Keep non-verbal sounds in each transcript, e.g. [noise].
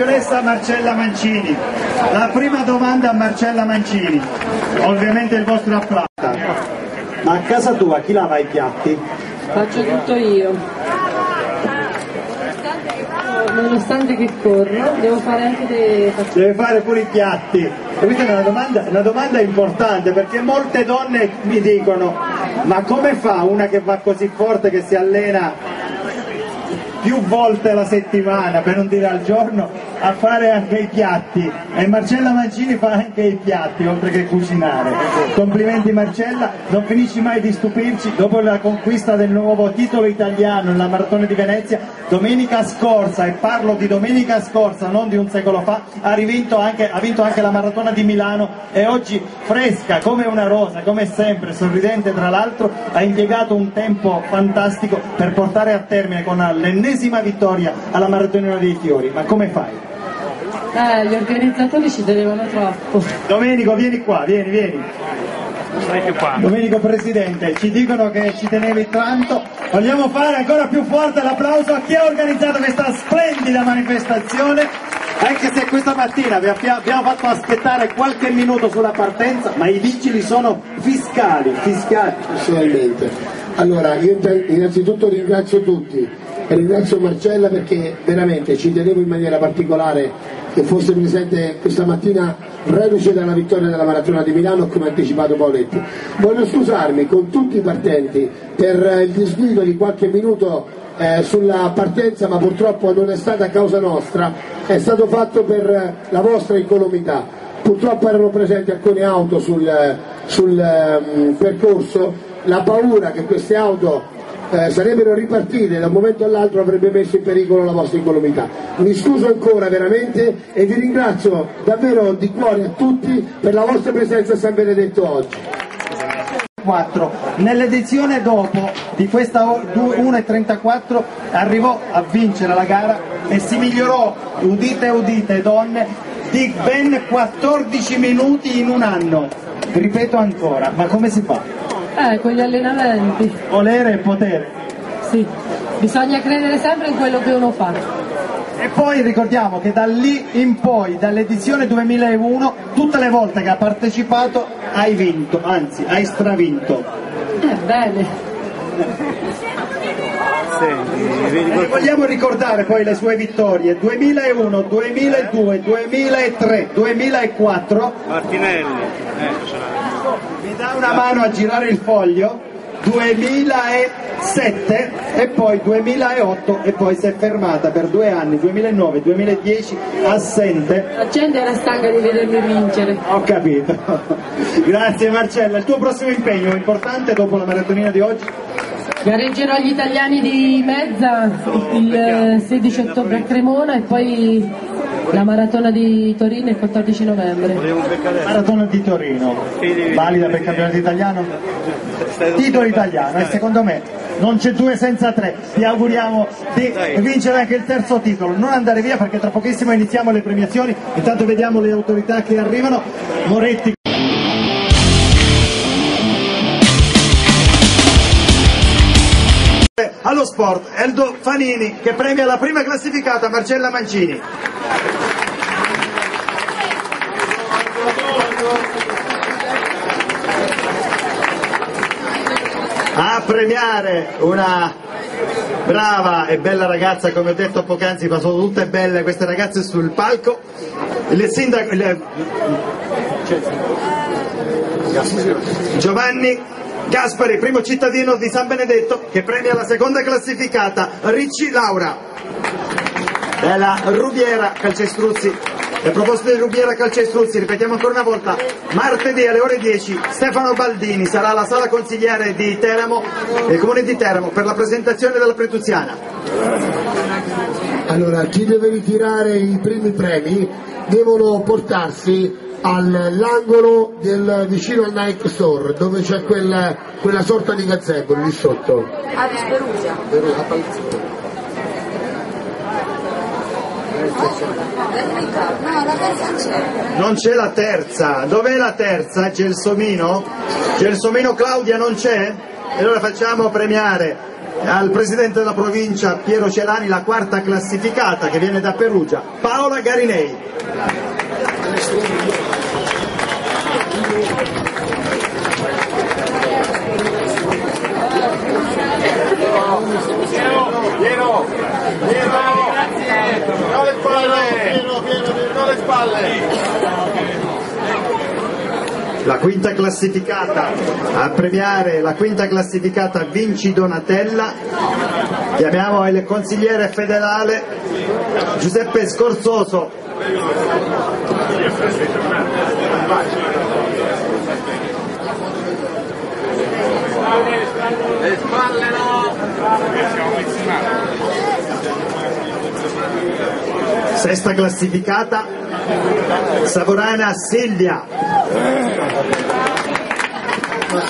campionessa Marcella Mancini. La prima domanda a Marcella Mancini, ovviamente il vostro applauso. Ma a casa tua chi lava i piatti? Faccio tutto io. Nonostante che corro, devo fare anche dei Deve fare pure i piatti. Capite? È una domanda, una domanda importante perché molte donne mi dicono ma come fa una che va così forte che si allena più volte alla settimana, per non dire al giorno, a fare anche i piatti. E Marcella Mancini fa anche i piatti, oltre che cucinare. Complimenti Marcella, non finisci mai di stupirci. Dopo la conquista del nuovo titolo italiano nella Maratona di Venezia, domenica scorsa, e parlo di domenica scorsa, non di un secolo fa, ha, anche, ha vinto anche la Maratona di Milano e oggi fresca come una rosa, come sempre, sorridente tra l'altro, ha impiegato un tempo fantastico per portare a termine con l'ennesima vittoria alla Maratona dei Fiori. Ma come fai? Eh, gli organizzatori ci tenevano troppo. Domenico, vieni qua, vieni, vieni. Stai più qua. Domenico Presidente, ci dicono che ci tenevi tanto. Vogliamo fare ancora più forte l'applauso a chi ha organizzato questa splendida manifestazione. Anche se questa mattina vi abbia- abbiamo fatto aspettare qualche minuto sulla partenza, ma i vigili sono fiscali, fiscali. personalmente. Allora, io innanzitutto ringrazio tutti ringrazio Marcella perché veramente ci tenevo in maniera particolare che fosse presente questa mattina reduce dalla vittoria della maratona di Milano come anticipato Paoletti. Voglio scusarmi con tutti i partenti per il disguido di qualche minuto eh, sulla partenza ma purtroppo non è stata a causa nostra, è stato fatto per eh, la vostra incolumità. Purtroppo erano presenti alcune auto sul, sul ehm, percorso, la paura che queste auto eh, sarebbero ripartite da un momento all'altro avrebbe messo in pericolo la vostra incolumità. Mi scuso ancora veramente e vi ringrazio davvero di cuore a tutti per la vostra presenza a San Benedetto oggi. 4. Nell'edizione dopo di questa 1.34 arrivò a vincere la gara e si migliorò, udite udite donne, di ben 14 minuti in un anno. Ripeto ancora, ma come si fa? Eh, con gli allenamenti. Volere e potere. Sì, bisogna credere sempre in quello che uno fa. E poi ricordiamo che da lì in poi, dall'edizione 2001, tutte le volte che ha partecipato hai vinto, anzi hai stravinto. Eh, bene. E vogliamo ricordare poi le sue vittorie 2001, 2002, 2003, 2004. Martinelli. Mi dà una mano a girare il foglio? 2007 e poi 2008 e poi si è fermata per due anni, 2009, 2010, assente. La gente era stanca di vedermi vincere. Ho capito. [laughs] Grazie Marcella. Il tuo prossimo impegno importante dopo la maratonina di oggi? Gareggerò gli italiani di mezza il 16 ottobre a Cremona e poi la maratona di Torino il 14 novembre. Maratona di Torino, valida per il campionato italiano? Titolo italiano e secondo me non c'è due senza tre. Ti auguriamo di vincere anche il terzo titolo. Non andare via perché tra pochissimo iniziamo le premiazioni. Intanto vediamo le autorità che arrivano. Moretti. Allo sport, Eldo Fanini che premia la prima classificata Marcella Mancini. A premiare una brava e bella ragazza, come ho detto poc'anzi, ma sono tutte belle queste ragazze sul palco. Il sindaco, il- Giovanni Gaspari, primo cittadino di San Benedetto, che premia la seconda classificata, Ricci Laura, della Rubiera Calcestruzzi. E a proposito di Rubiera Calcestruzzi, ripetiamo ancora una volta, martedì alle ore 10 Stefano Baldini sarà alla sala consigliere di Teramo, del comune di Teramo, per la presentazione della Pretuziana. Allora, chi deve ritirare i primi premi devono portarsi all'angolo del, vicino al Nike Store dove c'è quella, quella sorta di gazebo lì sotto. Non c'è la terza, dov'è la terza? Gelsomino? Gelsomino Claudia non c'è? E allora facciamo premiare al presidente della provincia Piero Celani la quarta classificata che viene da Perugia, Paola Garinei. Piero, Piero, non le spalle, non le spalle. La quinta classificata a premiare la quinta classificata Vinci Donatella. Chiamiamo il consigliere federale Giuseppe Scorzoso. Le spalle no. Sesta classificata Savorana Silvia.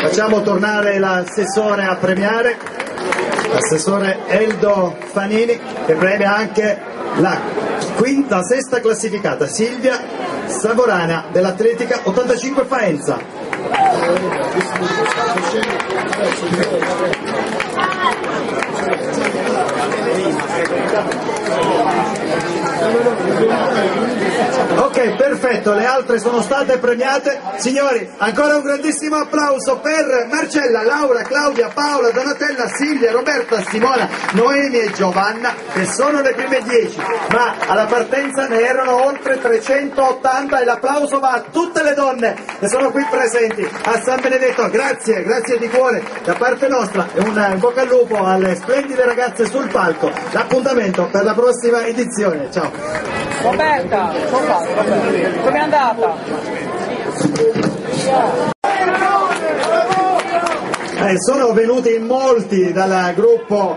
Facciamo tornare l'assessore a premiare, l'assessore Eldo Fanini che premia anche la quinta, sesta classificata Silvia Savorana dell'Atletica 85 Faenza. Thank you. Perfetto, le altre sono state premiate. Signori, ancora un grandissimo applauso per Marcella, Laura, Claudia, Paola, Donatella, Silvia, Roberta, Simona, Noemi e Giovanna, che sono le prime 10, ma alla partenza ne erano oltre 380 e l'applauso va a tutte le donne che sono qui presenti a San Benedetto. Grazie, grazie di cuore da parte nostra e un in bocca al lupo alle splendide ragazze sul palco. L'appuntamento per la prossima edizione. Ciao. Roberta, è andata? Eh, sono venuti in molti dal gruppo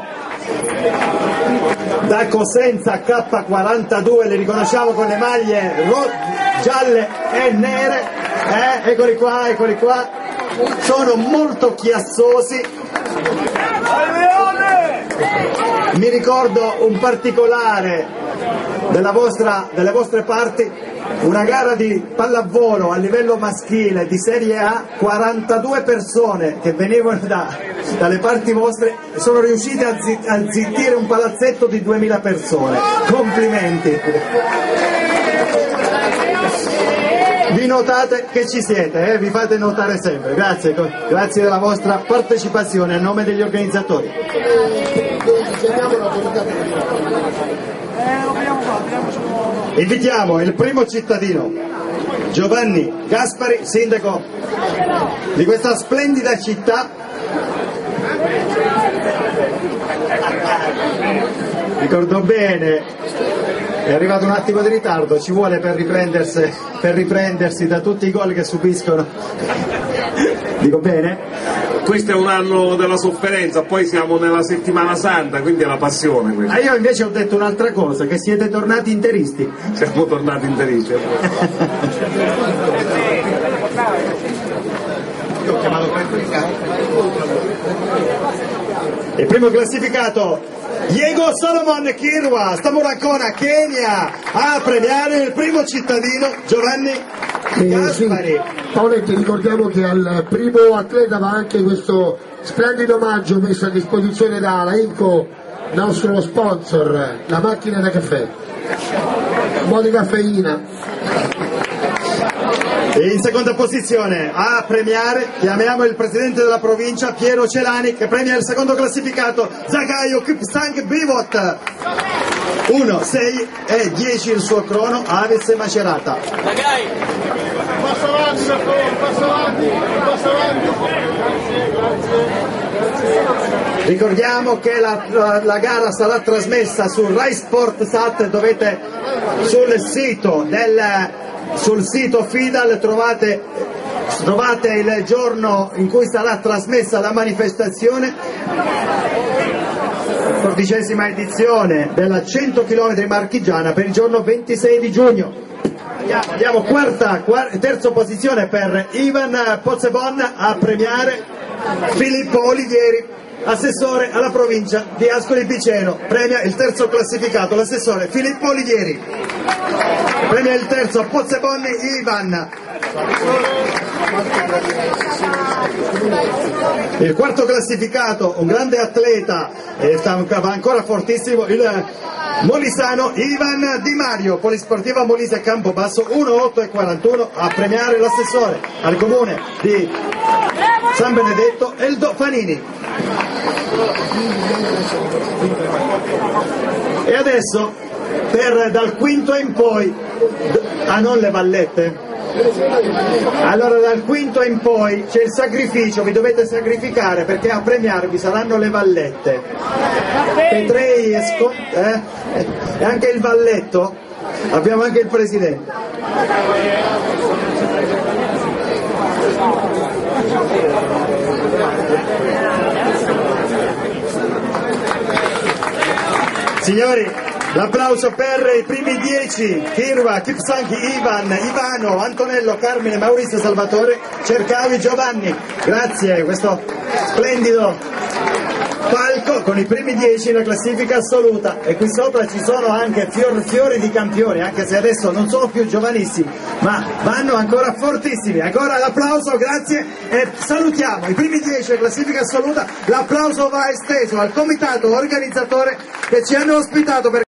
da Cosenza K42, li riconosciamo con le maglie gialle e nere, eh, eccoli qua, eccoli qua, sono molto chiassosi. Mi ricordo un particolare della vostra, delle vostre parti, una gara di pallavolo a livello maschile di Serie A, 42 persone che venivano da, dalle parti vostre sono riuscite a, zi- a zittire un palazzetto di 2000 persone. Complimenti! Vi notate che ci siete, eh? vi fate notare sempre, grazie, grazie della vostra partecipazione a nome degli organizzatori. Chiamiamo l'autorità Invitiamo il primo cittadino, Giovanni Gaspari, sindaco di questa splendida città. Ricordo bene, è arrivato un attimo di ritardo, ci vuole per riprendersi, per riprendersi da tutti i gol che subiscono. [laughs] Dico bene? Questo è un anno della sofferenza, poi siamo nella settimana santa, quindi è la passione questa. Ah, io invece ho detto un'altra cosa, che siete tornati interisti. Siamo tornati in Terice. Il primo classificato, Diego Solomon Kirwa, Stamurancona, Kenya, a premiare il primo cittadino, Giovanni Eh, sì. Paoletti, ricordiamo che al primo atleta va anche questo splendido omaggio messo a disposizione da Lainco, nostro sponsor, la macchina da caffè. Un po' di caffeina. In seconda posizione, a premiare, chiamiamo il presidente della provincia, Piero Celani, che premia il secondo classificato, Zagaio Kipstang Bivot. 1, 6 e 10 il suo crono, Avis e Macerata. Ricordiamo che la, la- la gara sarà trasmessa su Rai Sport Sat, dovete sul sito del sul sito Fidal trovate, trovate il giorno in cui sarà trasmessa la manifestazione quattordicesima edizione della 100 km marchigiana per il giorno 26 di giugno. Abbiamo quarta, quar- terza posizione per Ivan Pozzebon a premiare Filippo Olivieri, assessore alla provincia di Ascoli Piceno. Premia il terzo classificato, l'assessore Filippo Olivieri. Premia il terzo Pozzebon Ivan. Il quarto classificato, un grande atleta, e va ancora fortissimo, il Molisano Ivan Di Mario, Polisportiva Molise Campobasso 1,8 e 41 a premiare l'assessore al comune di San Benedetto Eldo Fanini. E adesso per dal quinto in poi, ah non le vallette? Allora dal quinto in poi c'è il sacrificio, vi dovete sacrificare perché a premiarvi saranno le vallette. Petrei e, Sco- eh? e anche il valletto, abbiamo anche il presidente. Signori, l'applauso per i primi dieci, Kirva, Kipsanchi, Ivan, Ivano, Antonello, Carmine, Maurizio Salvatore, Cercavi, Giovanni. Grazie, questo splendido palco con i primi dieci nella classifica assoluta e qui sopra ci sono anche fior, fiori di campioni, anche se adesso non sono più giovanissimi, ma vanno ancora fortissimi. Ancora l'applauso, grazie e salutiamo i primi dieci nella classifica assoluta. L'applauso va esteso al comitato organizzatore che ci hanno ospitato per